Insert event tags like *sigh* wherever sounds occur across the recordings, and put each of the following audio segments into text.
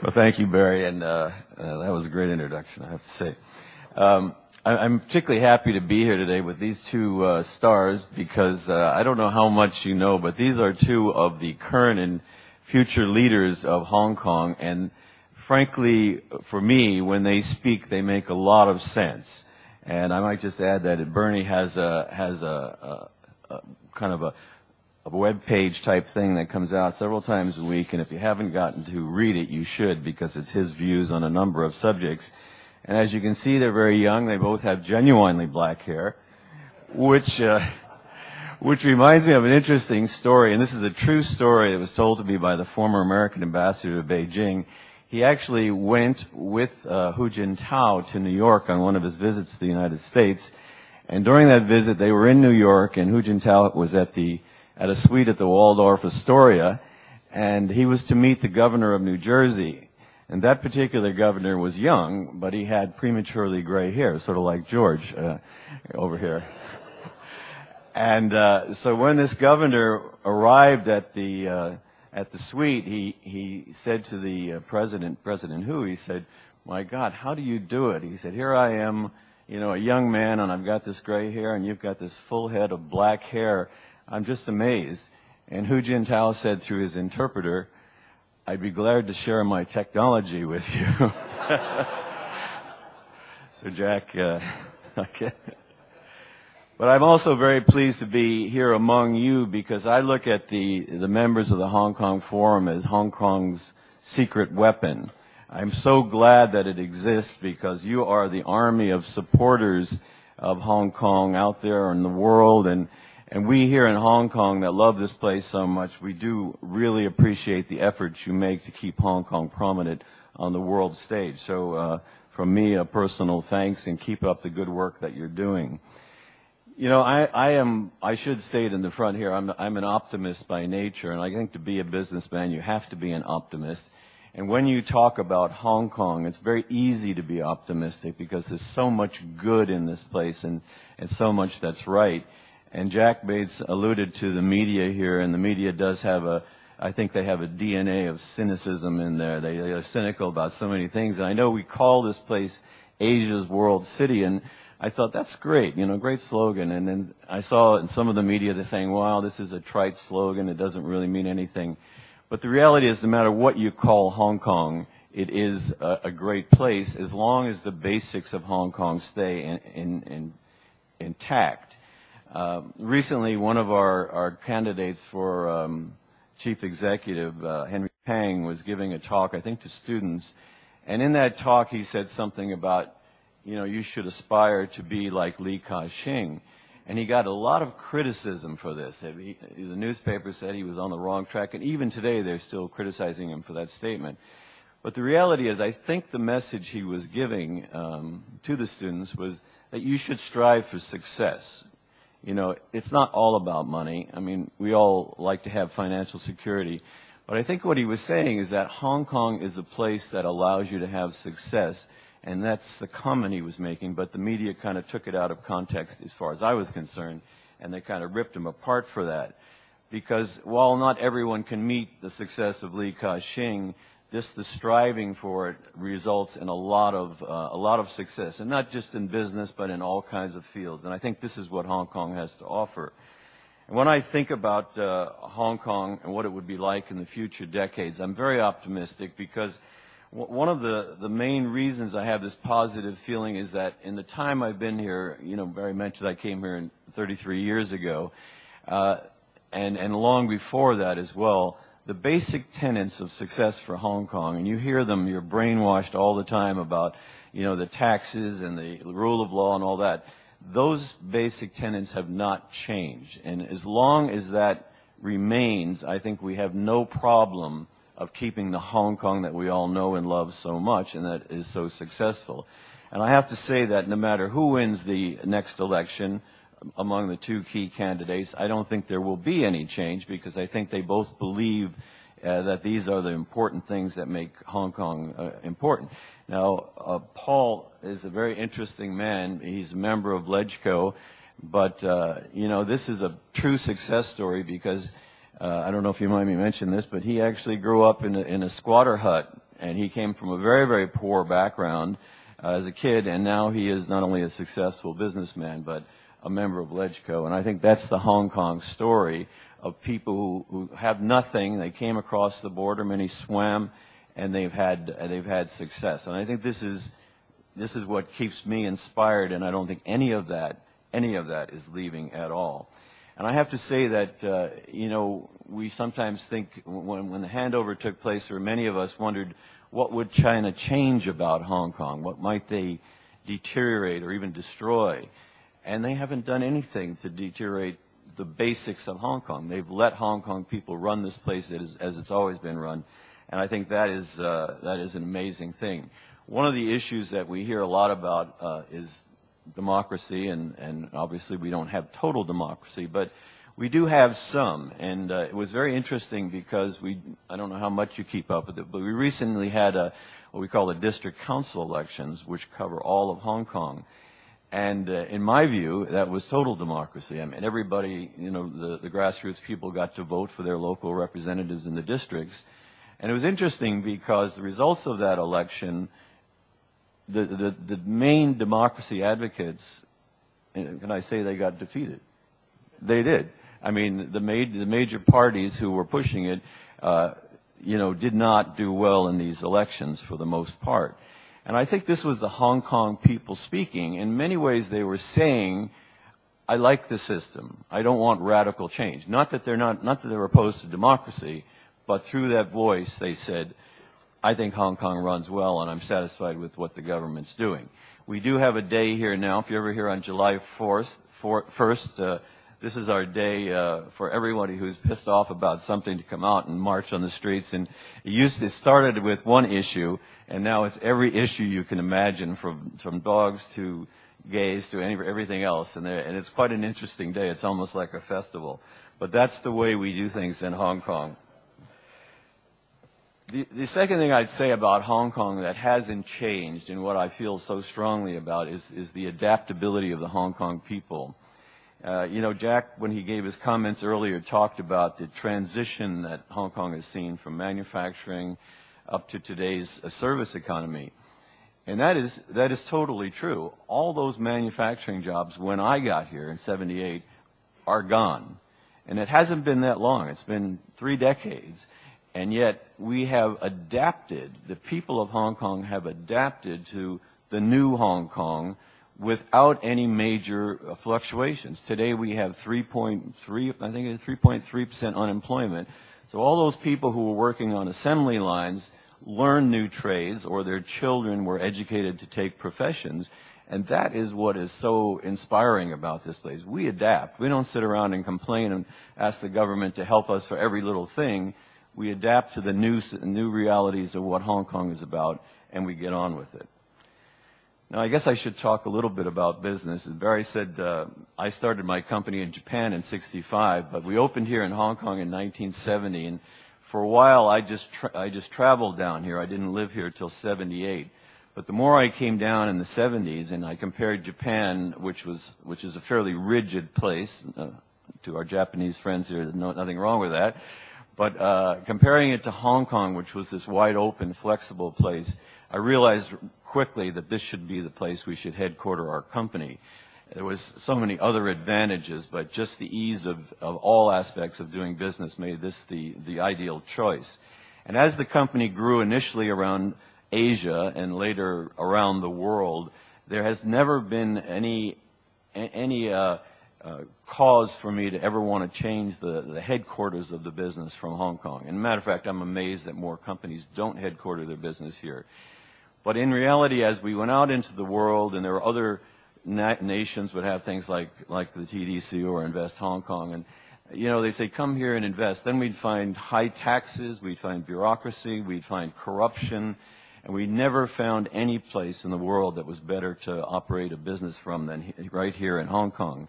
Well, thank you, Barry, and uh, uh, that was a great introduction, I have to say. Um, I, I'm particularly happy to be here today with these two uh, stars because uh, I don't know how much you know, but these are two of the current and future leaders of Hong Kong, and frankly, for me, when they speak, they make a lot of sense. And I might just add that Bernie has a has a, a, a kind of a a web page type thing that comes out several times a week, and if you haven't gotten to read it, you should because it's his views on a number of subjects. And as you can see, they're very young. They both have genuinely black hair, which uh, which reminds me of an interesting story. And this is a true story that was told to me by the former American ambassador to Beijing. He actually went with uh, Hu Jintao to New York on one of his visits to the United States. And during that visit, they were in New York, and Hu Jintao was at the at a suite at the Waldorf Astoria, and he was to meet the governor of New Jersey. And that particular governor was young, but he had prematurely gray hair, sort of like George uh, over here. And uh, so when this governor arrived at the uh, at the suite, he he said to the uh, president, President Hu, he said, "My God, how do you do it?" He said, "Here I am, you know, a young man, and I've got this gray hair, and you've got this full head of black hair." I'm just amazed. And Hu Jintao said through his interpreter, I'd be glad to share my technology with you. *laughs* so Jack, uh, *laughs* okay. But I'm also very pleased to be here among you because I look at the, the members of the Hong Kong Forum as Hong Kong's secret weapon. I'm so glad that it exists because you are the army of supporters of Hong Kong out there in the world and and we here in Hong Kong that love this place so much, we do really appreciate the efforts you make to keep Hong Kong prominent on the world stage. So uh, from me, a personal thanks and keep up the good work that you're doing. You know, I, I am, I should state in the front here, I'm, I'm an optimist by nature, and I think to be a businessman, you have to be an optimist. And when you talk about Hong Kong, it's very easy to be optimistic because there's so much good in this place and, and so much that's right. And Jack Bates alluded to the media here, and the media does have a, I think they have a DNA of cynicism in there. They, are cynical about so many things. And I know we call this place Asia's World City, and I thought that's great, you know, great slogan. And then I saw in some of the media they're saying, wow, this is a trite slogan. It doesn't really mean anything. But the reality is no matter what you call Hong Kong, it is a, a great place as long as the basics of Hong Kong stay in, in, in, intact. Uh, recently, one of our, our candidates for um, chief executive, uh, Henry Tang, was giving a talk, I think, to students. And in that talk, he said something about, you know, you should aspire to be like Li Ka-shing. And he got a lot of criticism for this. He, the newspaper said he was on the wrong track, and even today they're still criticizing him for that statement. But the reality is, I think the message he was giving um, to the students was that you should strive for success you know, it's not all about money. I mean, we all like to have financial security. But I think what he was saying is that Hong Kong is a place that allows you to have success. And that's the comment he was making. But the media kind of took it out of context as far as I was concerned. And they kind of ripped him apart for that. Because while not everyone can meet the success of Li Ka-shing, just the striving for it results in a lot of uh, a lot of success, and not just in business, but in all kinds of fields. And I think this is what Hong Kong has to offer. And when I think about uh, Hong Kong and what it would be like in the future decades, I'm very optimistic because one of the, the main reasons I have this positive feeling is that in the time I've been here, you know, Barry mentioned I came here in 33 years ago, uh, and, and long before that as well, the basic tenets of success for Hong Kong, and you hear them, you're brainwashed all the time about, you know, the taxes and the rule of law and all that. Those basic tenets have not changed. And as long as that remains, I think we have no problem of keeping the Hong Kong that we all know and love so much and that is so successful. And I have to say that no matter who wins the next election, among the two key candidates. I don't think there will be any change because I think they both believe uh, that these are the important things that make Hong Kong uh, important. Now, uh, Paul is a very interesting man. He's a member of LegCo, but, uh, you know, this is a true success story because uh, I don't know if you mind me mentioning this, but he actually grew up in a, in a squatter hut and he came from a very, very poor background uh, as a kid, and now he is not only a successful businessman, but a member of LegCo. And I think that's the Hong Kong story of people who, who have nothing. They came across the border, many swam, and they've had, they've had success. And I think this is, this is what keeps me inspired, and I don't think any of that, any of that is leaving at all. And I have to say that, uh, you know, we sometimes think when, when the handover took place, or many of us wondered, what would China change about Hong Kong? What might they deteriorate or even destroy? And they haven't done anything to deteriorate the basics of Hong Kong. They've let Hong Kong people run this place as, as it's always been run. And I think that is, uh, that is an amazing thing. One of the issues that we hear a lot about uh, is democracy, and, and obviously we don't have total democracy, but we do have some. And uh, it was very interesting because we, I don't know how much you keep up with it, but we recently had a, what we call the district council elections, which cover all of Hong Kong. And uh, in my view, that was total democracy. I mean, everybody, you know, the, the grassroots people got to vote for their local representatives in the districts. And it was interesting because the results of that election the, the, the main democracy advocates, can I say they got defeated? They did. I mean, the, ma the major parties who were pushing it, uh, you know, did not do well in these elections for the most part. And I think this was the Hong Kong people speaking. In many ways, they were saying, I like the system. I don't want radical change. Not that they're not, not that they're opposed to democracy, but through that voice, they said, I think Hong Kong runs well, and I'm satisfied with what the government's doing. We do have a day here now. If you're ever here on July 4th, 1st, uh, this is our day uh, for everybody who's pissed off about something to come out and march on the streets. And it used to, it started with one issue, and now it's every issue you can imagine, from from dogs to gays to any, everything else. And, and it's quite an interesting day. It's almost like a festival. But that's the way we do things in Hong Kong. The, the second thing I'd say about Hong Kong that hasn't changed and what I feel so strongly about is, is the adaptability of the Hong Kong people. Uh, you know, Jack, when he gave his comments earlier, talked about the transition that Hong Kong has seen from manufacturing up to today's uh, service economy. And that is, that is totally true. All those manufacturing jobs when I got here in 78 are gone. And it hasn't been that long. It's been three decades. And yet we have adapted, the people of Hong Kong have adapted to the new Hong Kong without any major uh, fluctuations. Today we have 3.3, I think it's 3.3% unemployment. So all those people who were working on assembly lines learned new trades or their children were educated to take professions. And that is what is so inspiring about this place. We adapt. We don't sit around and complain and ask the government to help us for every little thing we adapt to the new, new realities of what Hong Kong is about, and we get on with it. Now, I guess I should talk a little bit about business. As Barry said, uh, I started my company in Japan in 65, but we opened here in Hong Kong in 1970, and for a while I just, I just traveled down here. I didn't live here till 78. But the more I came down in the 70s and I compared Japan, which, was, which is a fairly rigid place, uh, to our Japanese friends here, no, nothing wrong with that, but uh, comparing it to Hong Kong, which was this wide open, flexible place, I realized quickly that this should be the place we should headquarter our company. There was so many other advantages, but just the ease of, of all aspects of doing business made this the, the ideal choice. And as the company grew initially around Asia and later around the world, there has never been any, any uh, uh, cause for me to ever want to change the, the headquarters of the business from Hong Kong. And matter of fact, I'm amazed that more companies don't headquarter their business here. But in reality, as we went out into the world, and there were other na nations would have things like, like the TDC or Invest Hong Kong, and you know, they say, come here and invest. Then we'd find high taxes, we'd find bureaucracy, we'd find corruption, and we never found any place in the world that was better to operate a business from than right here in Hong Kong.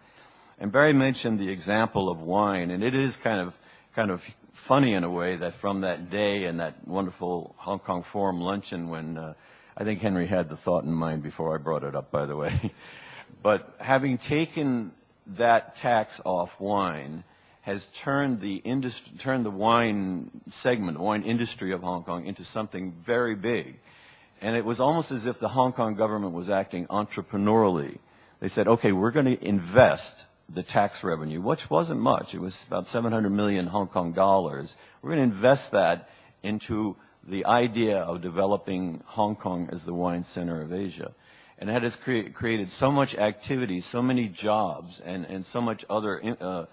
And Barry mentioned the example of wine, and it is kind of kind of funny in a way that from that day and that wonderful Hong Kong Forum luncheon when uh, I think Henry had the thought in mind before I brought it up, by the way. *laughs* but having taken that tax off wine has turned the industry, turned the wine segment, the wine industry of Hong Kong into something very big. And it was almost as if the Hong Kong government was acting entrepreneurially. They said, okay, we're going to invest the tax revenue, which wasn't much. It was about 700 million Hong Kong dollars. We're going to invest that into the idea of developing Hong Kong as the wine center of Asia. And that has cre created so much activity, so many jobs, and, and so much other, uh,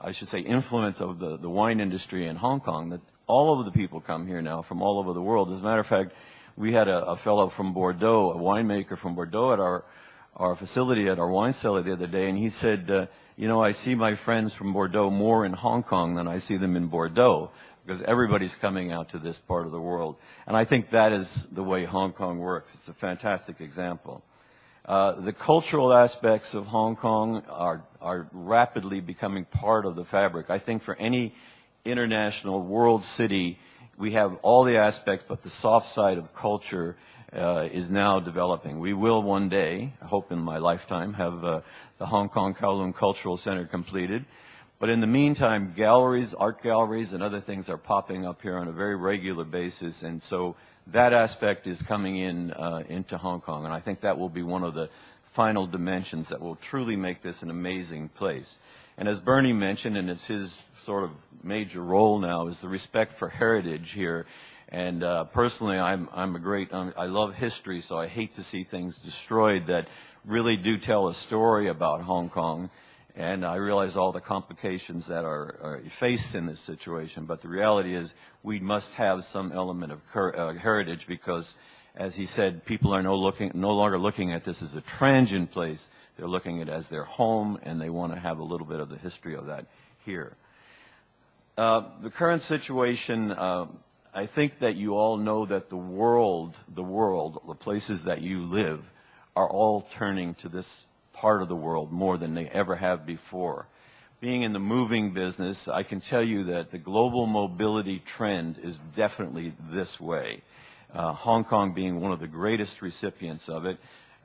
I should say, influence of the, the wine industry in Hong Kong that all of the people come here now from all over the world. As a matter of fact, we had a, a fellow from Bordeaux, a winemaker from Bordeaux at our, our facility at our wine cellar the other day, and he said, uh, you know, I see my friends from Bordeaux more in Hong Kong than I see them in Bordeaux because everybody's coming out to this part of the world. And I think that is the way Hong Kong works. It's a fantastic example. Uh, the cultural aspects of Hong Kong are, are rapidly becoming part of the fabric. I think for any international world city, we have all the aspects, but the soft side of culture uh, is now developing. We will one day, I hope in my lifetime, have uh, the Hong Kong Kowloon Cultural Center completed. But in the meantime, galleries, art galleries, and other things are popping up here on a very regular basis, and so that aspect is coming in uh, into Hong Kong, and I think that will be one of the final dimensions that will truly make this an amazing place. And as Bernie mentioned, and it's his sort of major role now, is the respect for heritage here. And uh, personally, I'm, I'm a great, I'm, I love history, so I hate to see things destroyed that really do tell a story about Hong Kong. And I realize all the complications that are, are faced in this situation, but the reality is we must have some element of uh, heritage because, as he said, people are no, looking, no longer looking at this as a transient place. They're looking at it as their home, and they want to have a little bit of the history of that here. Uh, the current situation, uh, I think that you all know that the world, the world, the places that you live, are all turning to this part of the world more than they ever have before. Being in the moving business, I can tell you that the global mobility trend is definitely this way. Uh, Hong Kong being one of the greatest recipients of it.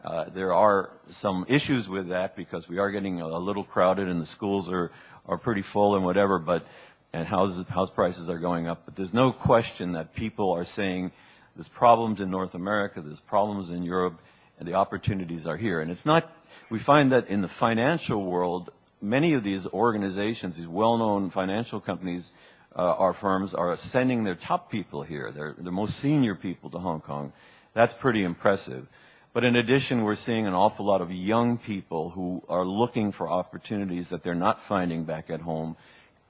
Uh, there are some issues with that because we are getting a, little crowded and the schools are, are pretty full and whatever, but and houses, house prices are going up. But there's no question that people are saying there's problems in North America, there's problems in Europe, and the opportunities are here. And it's not we find that in the financial world, many of these organizations, these well-known financial companies, uh, our firms, are sending their top people here, their, their most senior people to Hong Kong. That's pretty impressive. But in addition, we're seeing an awful lot of young people who are looking for opportunities that they're not finding back at home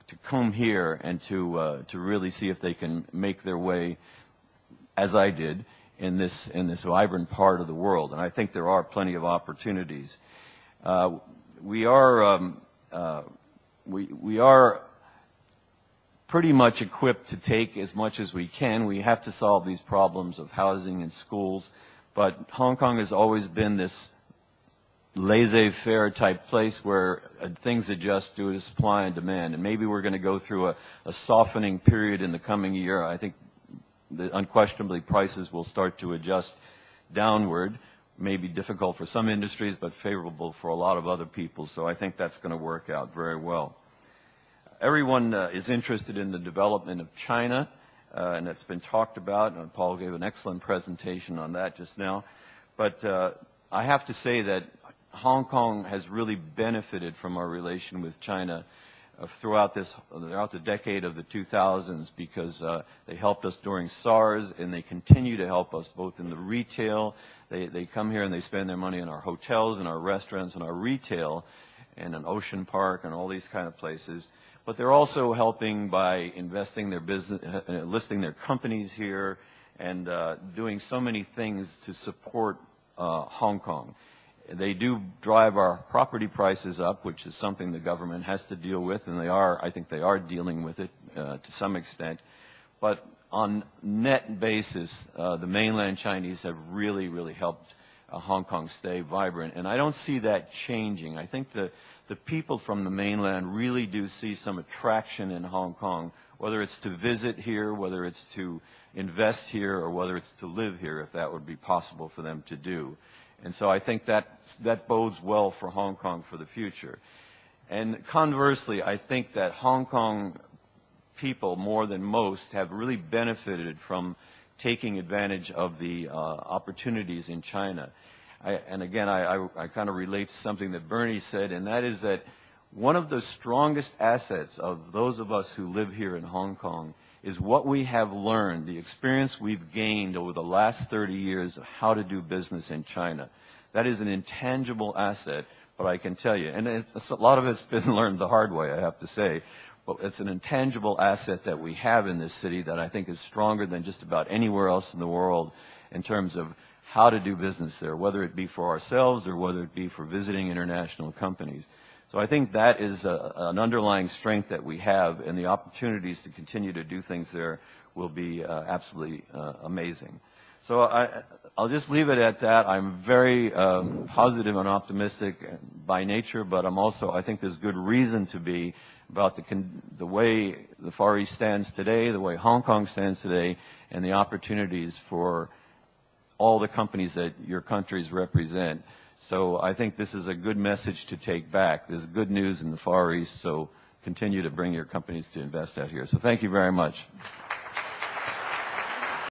to come here and to, uh, to really see if they can make their way, as I did, in this, in this vibrant part of the world. And I think there are plenty of opportunities. Uh, we are um, uh, we we are pretty much equipped to take as much as we can. We have to solve these problems of housing and schools, but Hong Kong has always been this laissez-faire type place where uh, things adjust due to supply and demand. And maybe we're going to go through a, a softening period in the coming year. I think unquestionably prices will start to adjust downward may be difficult for some industries, but favorable for a lot of other people. So I think that's going to work out very well. Everyone uh, is interested in the development of China, uh, and it's been talked about, and Paul gave an excellent presentation on that just now. But uh, I have to say that Hong Kong has really benefited from our relation with China throughout this throughout the decade of the 2000s because uh, they helped us during SARS and they continue to help us both in the retail they, they come here and they spend their money in our hotels and our restaurants and our retail and an ocean park and all these kind of places. But they're also helping by investing their business, uh, listing their companies here and uh, doing so many things to support uh, Hong Kong. They do drive our property prices up, which is something the government has to deal with, and they are, I think they are dealing with it uh, to some extent. But on net basis, uh, the mainland Chinese have really, really helped uh, Hong Kong stay vibrant. And I don't see that changing. I think the, the people from the mainland really do see some attraction in Hong Kong, whether it's to visit here, whether it's to invest here, or whether it's to live here, if that would be possible for them to do. And so I think that, that bodes well for Hong Kong for the future. And conversely, I think that Hong Kong people, more than most, have really benefited from taking advantage of the uh, opportunities in China. I, and again, I, I, I kind of relate to something that Bernie said, and that is that one of the strongest assets of those of us who live here in Hong Kong is what we have learned, the experience we've gained over the last 30 years of how to do business in China. That is an intangible asset, but I can tell you, and a lot of it's been *laughs* learned the hard way, I have to say, but it's an intangible asset that we have in this city that I think is stronger than just about anywhere else in the world in terms of how to do business there, whether it be for ourselves or whether it be for visiting international companies. So I think that is a, an underlying strength that we have, and the opportunities to continue to do things there will be uh, absolutely uh, amazing. So I, will just leave it at that. I'm very um, positive and optimistic by nature, but I'm also, I think there's good reason to be about the, the way the Far East stands today, the way Hong Kong stands today, and the opportunities for all the companies that your countries represent. So I think this is a good message to take back. There's good news in the Far East, so continue to bring your companies to invest out here. So thank you very much.